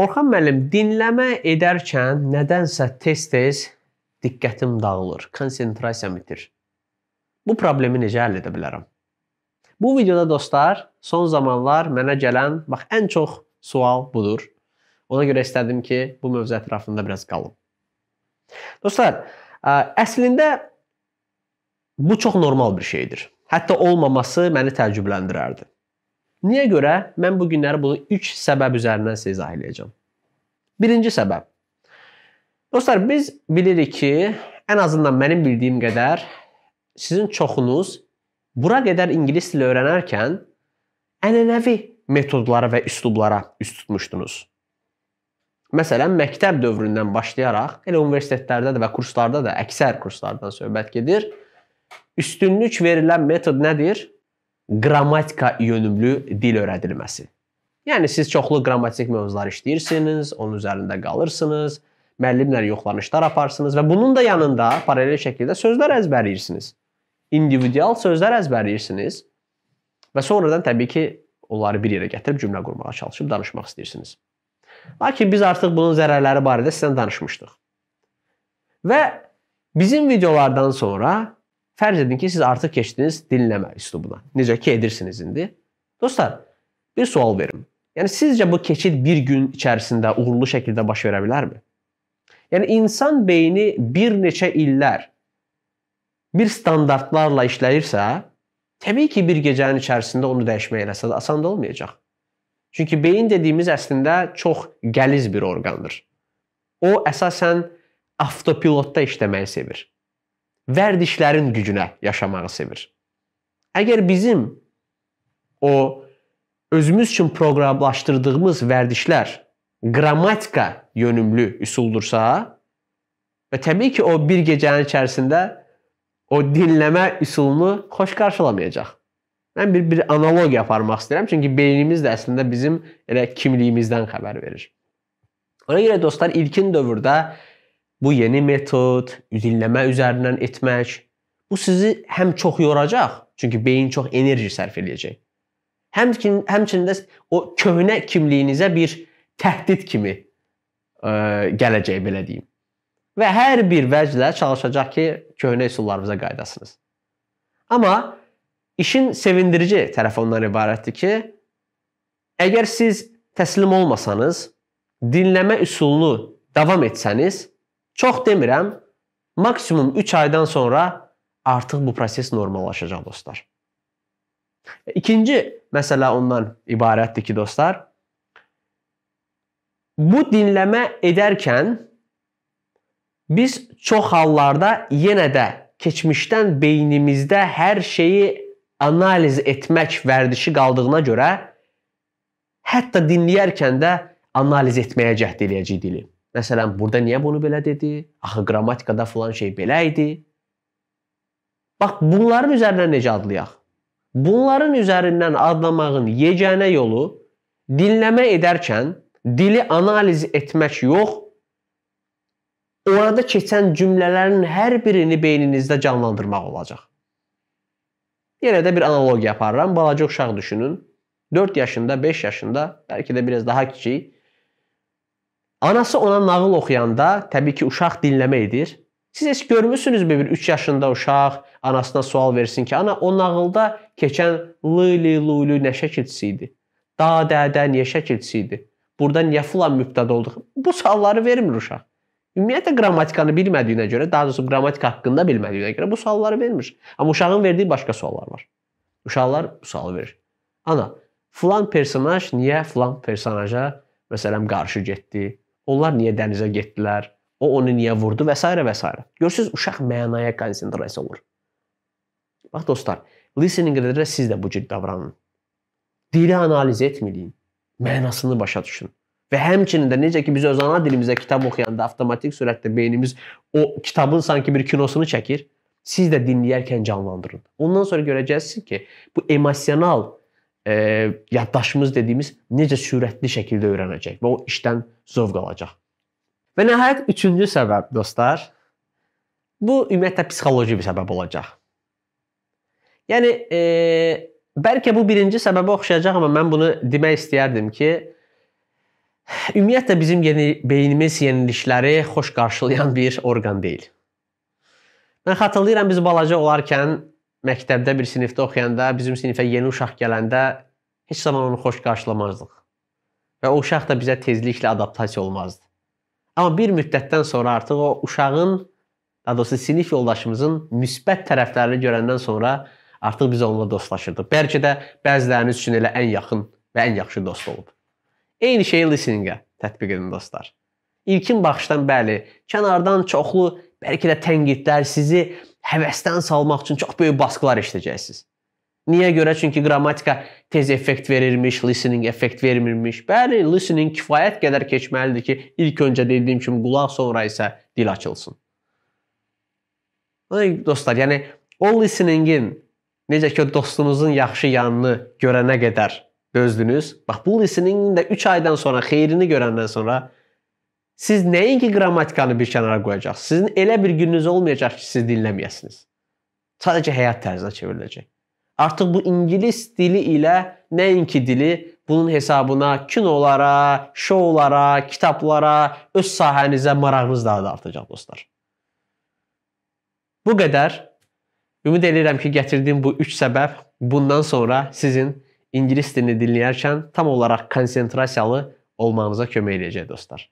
Orxan müəllim, dinləmə edərkən nədənsə tez-tez diqqətim dağılır, konsentrasiyam itir. Bu problemi necə həll edə bilərəm? Bu videoda dostlar, son zamanlar mənə gələn bax ən çox sual budur. Ona görə istədim ki, bu mövzu ətrafında biraz qalım. Dostlar, əslində bu çox normal bir şeydir. Hətta olmaması məni təəccübləndirərdi. Niyə görə? Mən bu günləri bunu 3 səbəb üzərindən sizə izah edəcəm. Birinci səbəb. Dostlar, biz bilirik ki, ən azından mənim bildiyim qədər sizin çoxunuz bura qədər ingilis dili öyrənərkən ənənəvi metodlara və üslublara üst tutmuşdunuz. Məsələn, məktəb dövründən başlayaraq elə universitetlərdə də və kurslarda da əksər kurslardan söhbət gedir. Üstünlük verilən metod nədir? Qrammatika yönümlü dil öyrədilməsi. Yəni siz çoxlu qrammatik mövzular işləyirsiniz, onun üzərində qalırsınız, müəllimlə yoxlanışlar aparsınız və bunun da yanında paralel şəkildə sözlər əzbərləyirsiniz. İndividual sözlər əzbərləyirsiniz və sonradan təbii ki, onları bir yerə gətirib cümlə qurmağa çalışıb danışmaq istəyirsiniz. Lakin biz artıq bunun zərərləri barədə sizlə danışmışdıq. Və bizim videolardan sonra Fərz edin ki, siz artıq keçdiniz dinləmə üslubuna. Necə ki edirsiniz indi. Dostlar, bir sual verim. Yəni sizcə bu keçid bir gün içərisində uğurlu şəkildə baş verə bilərmi? Yəni insan beyni bir neçə illər bir standartlarla işləyirsə, təbii ki, bir gecənin içərisində onu dəyişmək eləsə də asan da olmayacaq. Çünki beyin dediyimiz əslində çox qəliz bir orqandır. O əsasən avtopilotda işləməyi sevir vərdişlərin gücünə yaşamağı sevir. Əgər bizim o özümüz üçün proqramlaşdırdığımız vərdişlər qrammatika yönümlü üsuldursa və təbii ki, o bir gecənin içərisində o dinləmə üsulunu xoş qarşılamayacaq. Mən bir bir analogiya aparmaq istəyirəm, çünki beynimiz də əslində bizim elə kimliyimizdən xəbər verir. Ona görə dostlar, ilkin dövrdə bu yeni metod, dinləmə üzərindən etmək bu sizi həm çox yoracaq, çünki beyin çox enerji sərf eləyəcək. Həmçinin həmçinin də o köhnə kimliyinizə bir təhdid kimi ə, gələcək belə deyim. Və hər bir vəclə çalışacaq ki, köhnə üsullarınıza qaydasınız. Amma işin sevindirici tərəfi ondan ibarətdir ki, əgər siz təslim olmasanız, dinləmə üsulunu davam etsəniz, Çox demirəm, maksimum 3 aydan sonra artıq bu proses normallaşacaq dostlar. İkinci məsələ ondan ibarətdir ki, dostlar, bu dinləmə edərkən biz çox hallarda yenə də keçmişdən beynimizdə hər şeyi analiz etmək vərdişi qaldığına görə hətta dinləyərkən də analiz etməyə cəhd eləyəcək dili. Məsələn, burada niyə bunu belə dedi? Axı qrammatikada filan şey belə idi. Bax, bunların üzərindən necə adlayaq? Bunların üzərindən adlamağın yeganə yolu dinləmə edərkən dili analiz etmək yox, orada keçən cümlələrin hər birini beyninizdə canlandırmaq olacaq. Yenə də bir analogiya aparıram. Balaca uşaq düşünün. 4 yaşında, 5 yaşında, bəlkə də biraz daha kiçik Anası ona nağıl oxuyanda təbii ki, uşaq dinləmə edir. Siz heç görmüsünüzmü bir 3 yaşında uşaq anasına sual versin ki, ana o nağılda keçən lıli lulu nə şəkilçisi idi? Da dədə niyə şəkilçisi idi? Burada niyə filan mübtəda olduq? Bu sualları vermir uşaq. Ümumiyyətlə qrammatikanı bilmədiyinə görə, daha doğrusu qrammatika haqqında bilmədiyinə görə bu sualları vermir. Amma uşağın verdiyi başqa suallar var. Uşaqlar bu sualı verir. Ana, filan personaj niyə filan personaja məsələn qarşı getdi? Onlar niyə dənizə getdilər? O onu niyə vurdu və s. və s. Görürsüz, uşaq mənaya konsentrasiya olur. Bax dostlar, listening-də də siz də bu cür davranın. Dili analiz etməyin, mənasını başa düşün. Və həmçinin də necə ki biz öz ana dilimizdə kitab oxuyanda avtomatik surətdə beynimiz o kitabın sanki bir kinosunu çəkir, siz də dinləyərkən canlandırın. Ondan sonra görəcəksiniz ki, bu emosional e, yaddaşımız dediyimiz necə sürətli şəkildə öyrənəcək və o işdən zövq alacaq. Və nəhayət üçüncü səbəb dostlar, bu ümumiyyətlə psixoloji bir səbəb olacaq. Yəni e, bəlkə bu birinci səbəbə oxşayacaq, amma mən bunu demək istəyərdim ki, Ümumiyyətlə bizim yeni beynimiz yenilikləri xoş qarşılayan bir orqan deyil. Mən xatırlayıram biz balaca olarkən məktəbdə bir sinifdə oxuyanda bizim sinifə yeni uşaq gələndə heç zaman onu xoş qarşılamazdıq. Və o uşaq da bizə tezliklə adaptasiya olmazdı. Amma bir müddətdən sonra artıq o uşağın, daha doğrusu sinif yoldaşımızın müsbət tərəflərini görəndən sonra artıq biz onunla dostlaşırdıq. Bəlkə də bəziləriniz üçün elə ən yaxın və ən yaxşı dost olub. Eyni şeyi listeningə tətbiq edin dostlar. İlkin baxışdan bəli, kənardan çoxlu bəlkə də tənqidlər sizi həvəsdən salmaq üçün çox böyük baskılar eşidəcəksiniz. Niyə görə? Çünki qrammatika tez effekt verirmiş, listening effekt vermirmiş. Bəli, listening kifayət qədər keçməlidir ki, ilk öncə dediyim kimi qulaq, sonra isə dil açılsın. Ay dostlar, yəni o listeningin necə ki dostunuzun yaxşı yanını görənə qədər dözdünüz. Bax bu listeningin də 3 aydan sonra xeyrini görəndən sonra siz nəinki qrammatikanı bir kənara qoyacaqsınız. Sizin elə bir gününüz olmayacaq ki, siz dinləməyəsiniz. Sadəcə həyat tərzinə çevriləcək. Artıq bu ingilis dili ilə nəinki dili bunun hesabına kinolara, şoulara, kitablara, öz sahənizə marağınız daha da artacaq dostlar. Bu qədər. Ümid edirəm ki, gətirdiyim bu 3 səbəb bundan sonra sizin ingilis dilini dinləyərkən tam olaraq konsentrasiyalı olmağınıza kömək edəcək dostlar.